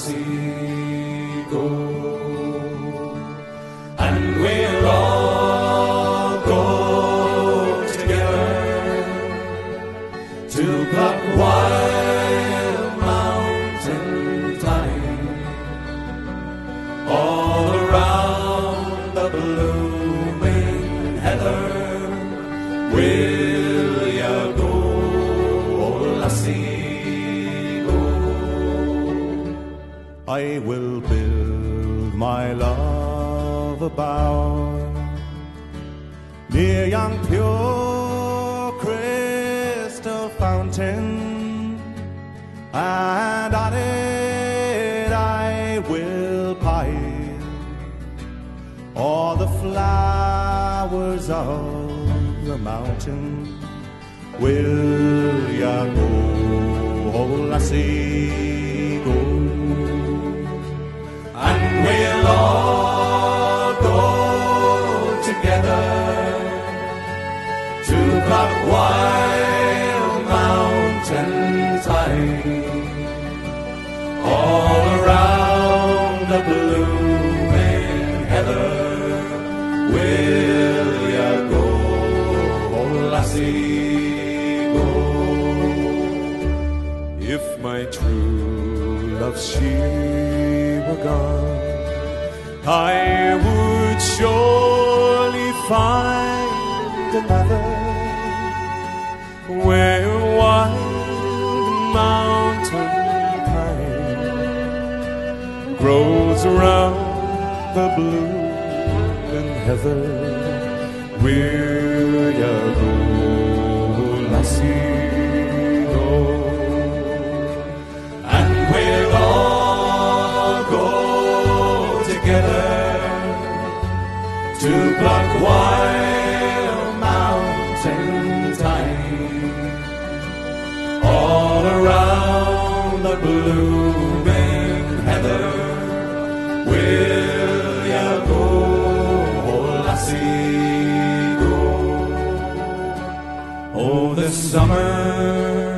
consigo. I will build my love a bower near yon pure crystal fountain, and on it I will pile all the flowers of the mountain. Will ya go, oh lassie, Wild Mountain all around heather. Will go, oh lassie, go? If my true love she were gone, I would surely find where wild mountain pine grows around the blue and heather. Where ya go, lassie, go? and we'll all go together to Black Wild Mountain the blooming heather. Will ya go, oh lassie, go? Oh, the summer